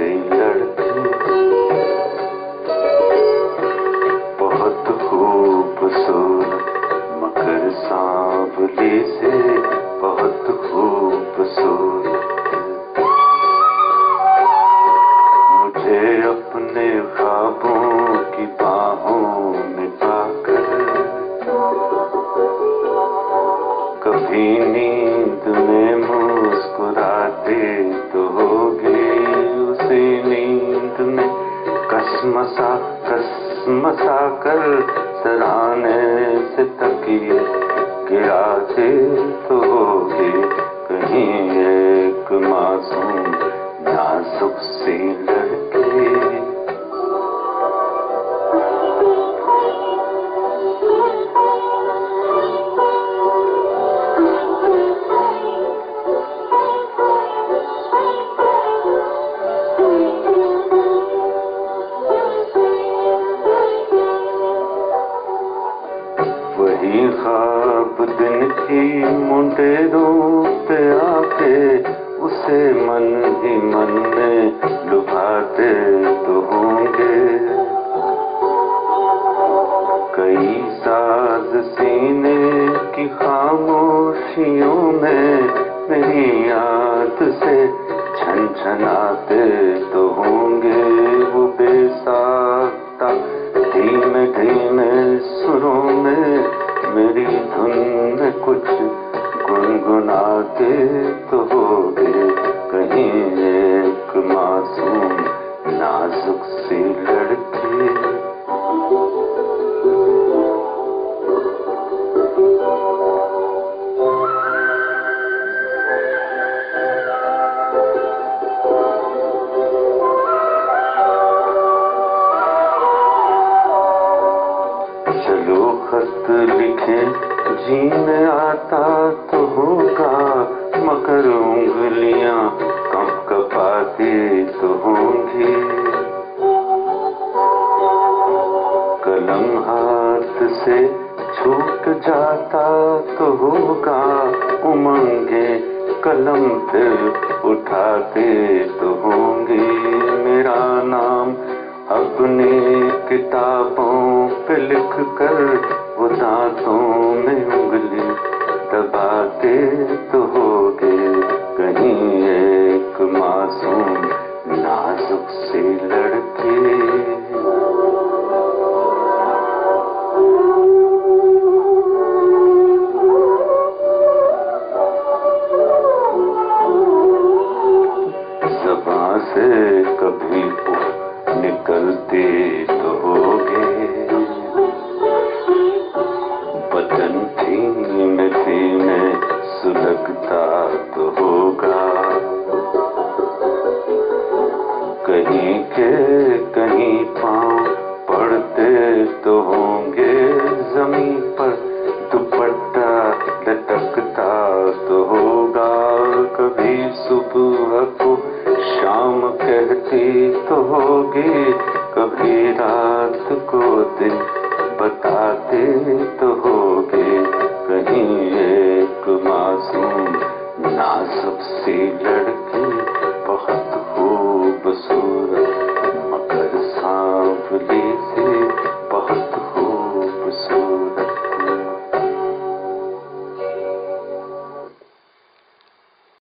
سے لڑکے بہت خوبصورت مگر سانولی سے مسا کر سرانے سے تکیے گراتے تو ہوگی کہیں ایک معصوم نازک سی وہی خواب دن کی منڈیروں پہ آ کے اسے من ہی من میں لبھاتے تو ہوں گے کئی ساز سینے کی خاموشیوں میں میری یاد سے چھن چھناتے تو ہوں گنگناتے تو ہوگے کہیں ایک معصوم نازک سی لڑکی۔ چلو خط لکھے جی میں آتا تو ہوگا، مگر انگلیاں کپ کپاتی تو ہوں گی۔ قلم ہاتھ سے چھوٹ جاتا تو ہوگا امنگے قلم پھر اٹھاتے تو ہوں گی۔ میرا نام اپنی کتابوں پہ لکھ کر وہ دانتوں میں انگلی دباتے تو ہوگے۔ کہیں ایک معصوم نازک سی لڑکی۔ زباں سے کبھی کہیں پاؤں پڑتے تو ہوں گے زمین پر، دوپٹہ لٹکتا تو ہوگا کبھی صبح کو شام کہتی تو ہوگی، کبھی رات کو دن بتاتے تو ہوگے کہیں ایک معصوم نازک سی لڑکی